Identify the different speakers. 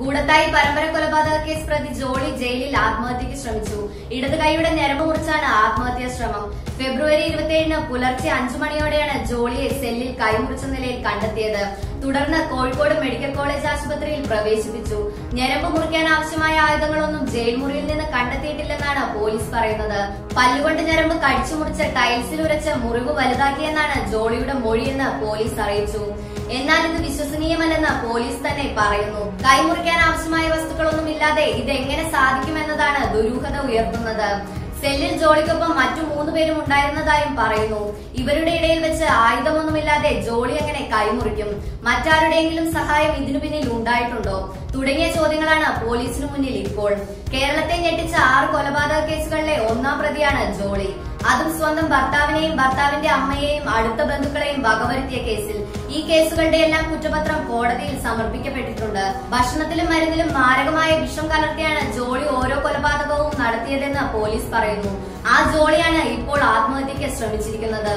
Speaker 1: കൂടത്തായി പരമ്പര കൊലപാതക കേസ് പ്രതി ജോളി ജയിലിൽ ആത്മഹത്യക്ക് ശ്രമിച്ചു ഇടത് കൈയുടെ ഞരമ്പ് മുറിച്ചാണ് ആത്മഹത്യാ ശ്രമം ഫെബ്രുവരി ഇരുപത്തിയേഴിന് പുലർച്ചെ അഞ്ചു മണിയോടെയാണ് ജോളിയെ സെല്ലിൽ കൈമുറിച്ച നിലയിൽ കണ്ടെത്തിയത് തുടർന്ന് കോഴിക്കോട് മെഡിക്കൽ കോളേജ് ആശുപത്രിയിൽ പ്രവേശിപ്പിച്ചു ഞരമ്പ് മുറിക്കാൻ ആവശ്യമായ ആയുധങ്ങളൊന്നും ജയിൽ മുറിയിൽ നിന്ന് കണ്ടെത്തിയിട്ടില്ലെന്നാണ് പോലീസ് പറയുന്നത് പല്ലുകൊണ്ട് ഞരമ്പ് കടിച്ചു മുറിച്ച് ടൈൽസിൽ ഉരച്ച് മുറിവ് വലുതാക്കിയെന്നാണ് ജോളിയുടെ മൊഴിയെന്ന് പോലീസ് അറിയിച്ചു എന്നാൽ ഇത് വിശ്വസനീയമല്ലെന്ന് പോലീസ് തന്നെ പറയുന്നു കൈമുറിക്കാൻ ആവശ്യമായ വസ്തുക്കളൊന്നും ഇല്ലാതെ ഇതെങ്ങനെ സാധിക്കുമെന്നതാണ് ദുരൂഹത ഉയർത്തുന്നത് സെല്ലിൽ ജോളിക്കൊപ്പം മറ്റു മൂന്ന് പേരും ഉണ്ടായിരുന്നതായും പറയുന്നു ഇവരുടെ ഇടയിൽ വെച്ച് ആയുധമൊന്നുമില്ലാതെ ജോളി എങ്ങനെ കൈമുറിക്കും മറ്റാരുടെയെങ്കിലും സഹായം ഇതിനു പിന്നിൽ ഉണ്ടായിട്ടുണ്ടോ തുടങ്ങിയ ചോദ്യങ്ങളാണ് പോലീസിനു മുന്നിൽ ഇപ്പോൾ കേരളത്തെ ഞെട്ടിച്ച ആറ് കൊലപാതക കേസുകളിലെ ഒന്നാം പ്രതിയാണ് ജോളി അതും സ്വന്തം ഭർത്താവിനെയും ഭർത്താവിന്റെ അമ്മയെയും അടുത്ത ബന്ധുക്കളെയും വകവരുത്തിയ കേസിൽ ഈ കേസുകളുടെ എല്ലാം കുറ്റപത്രം കോടതിയിൽ സമർപ്പിക്കപ്പെട്ടിട്ടുണ്ട് ഭക്ഷണത്തിലും മരുന്നിലും മാരകമായ വിഷം കലർത്തിയാണ് ജോളി ഓരോ കൊലപാതക നടത്തിയതെന്ന് പോലീസ് പറയുന്നു ആ ജോളിയാണ് ഇപ്പോൾ ആത്മഹത്യക്ക് ശ്രമിച്ചിരിക്കുന്നത്